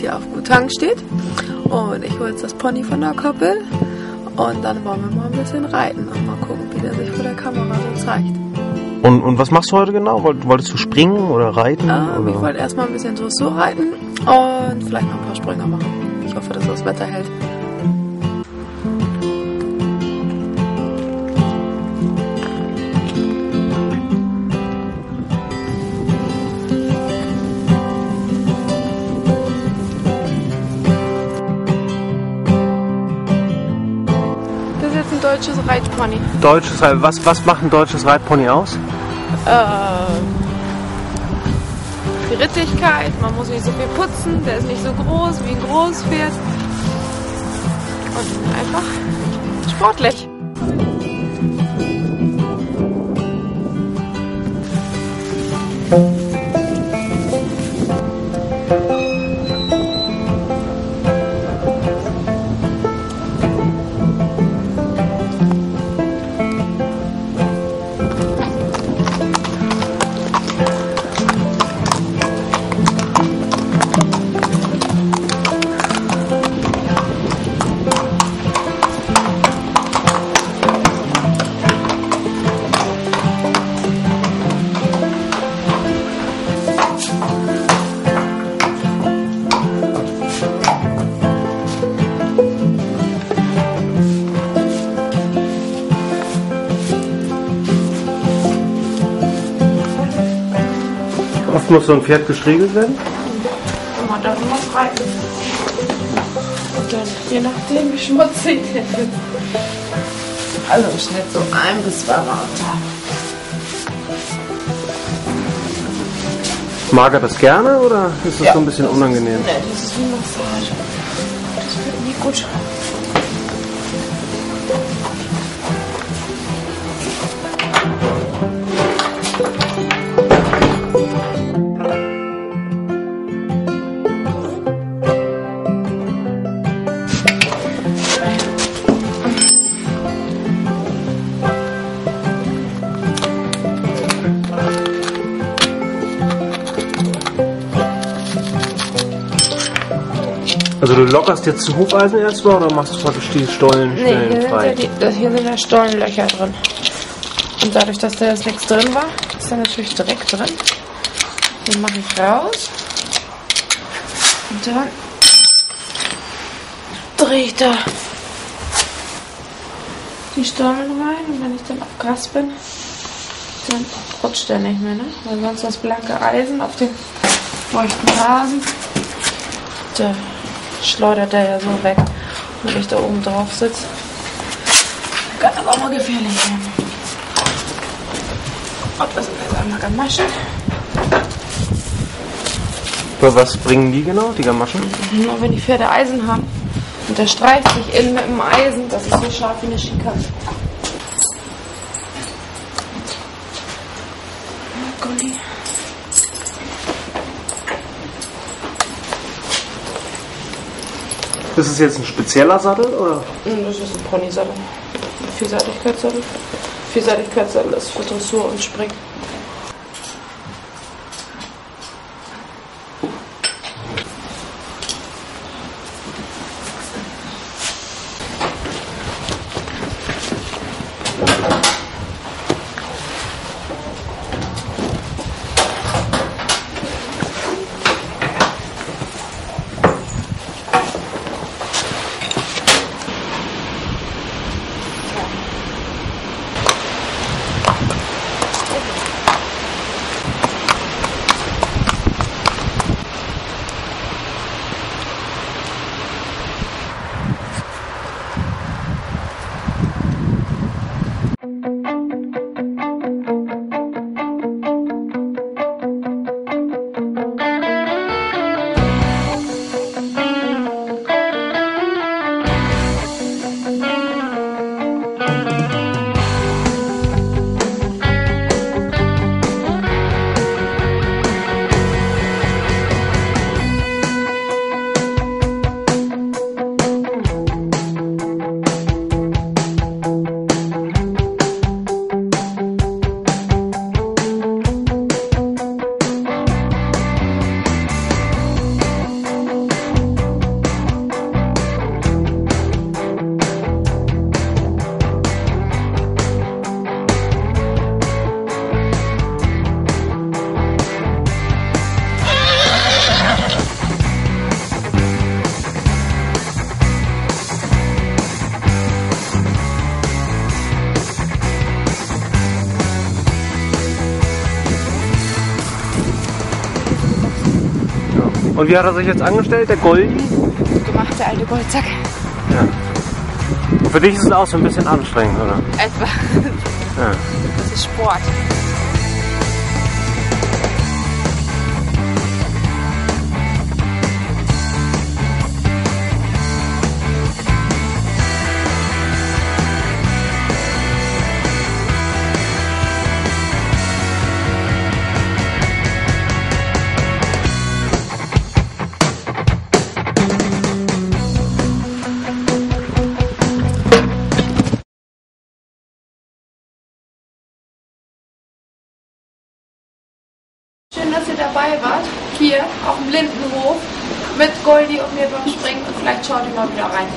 hier auf Gutang steht. Und ich hole jetzt das Pony von der Koppel. Und dann wollen wir mal ein bisschen reiten und mal gucken, wie der sich vor der Kamera so zeigt. Und, und was machst du heute genau? Woll- Wolltest du springen oder reiten? Ähm, ich oder? wollte erstmal ein bisschen Dressur reiten und vielleicht noch ein paar Sprünge machen. Ich hoffe, dass das Wetter hält. Deutsches Reitpony. Deutsches Reit- was, was macht ein deutsches Reitpony aus? Die Rittigkeit, man muss nicht so viel putzen, der ist nicht so groß wie ein Großpferd. Und einfach sportlich. Oft muss so ein Pferd gestriegelt werden? Immer da muss reiten. Und dann, je nachdem, wie schmutzig der ist. Also im Schnitt so ein bis zwei Mal am. Mag er das gerne oder ist das Ja, so ein bisschen das unangenehm? Ist, nee, das ist wie Massage. Das wird nie gut. Also du lockerst jetzt zu Hufeisen erstmal oder machst du praktisch die Stollen Nee, hier Stellen sind, ja frei? die, hier sind ja Stollenlöcher drin. Und dadurch, dass da jetzt nichts drin war, ist da natürlich direkt drin. Den mache ich raus. Und dann drehe ich da die Stollen rein. Und wenn ich dann auf Gras bin, dann rutscht der nicht mehr, ne? Weil sonst das blanke Eisen auf dem feuchten Rasen, da schleudert der ja so weg, wenn ich da oben drauf sitze. Kann aber auch mal gefährlich werden. Und das sind jetzt einmal Gamaschen. Aber was bringen die genau, die Gamaschen? Nur wenn die Pferde Eisen haben. Und der streicht sich innen mit dem Eisen, das ist so scharf wie eine Schikane. Ist es jetzt ein spezieller Sattel oder? Hm, Das ist ein Ponysattel. Vielseitigkeitssattel. Vielseitigkeitssattel ist für Dressur und Springen. Und wie hat er sich jetzt angestellt, der Goldi? Gemacht, der alte Goldsack. Ja. Und für dich ist es auch so ein bisschen anstrengend, oder? Etwa. Ja. Das ist Sport. Dass ihr dabei wart. Hier auf dem Lindenhof mit Goldi und mir beim Springen und vielleicht schaut ihr mal wieder rein.